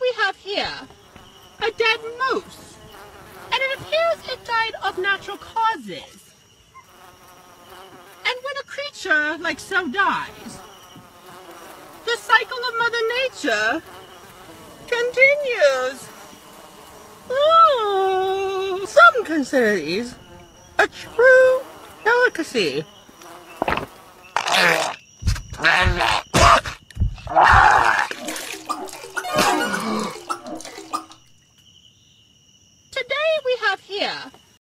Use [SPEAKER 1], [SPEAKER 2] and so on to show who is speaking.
[SPEAKER 1] we have here? A dead moose. And it appears it died of natural causes. And when a creature like so dies, the cycle of Mother Nature continues. Some consider these a true delicacy. we have here?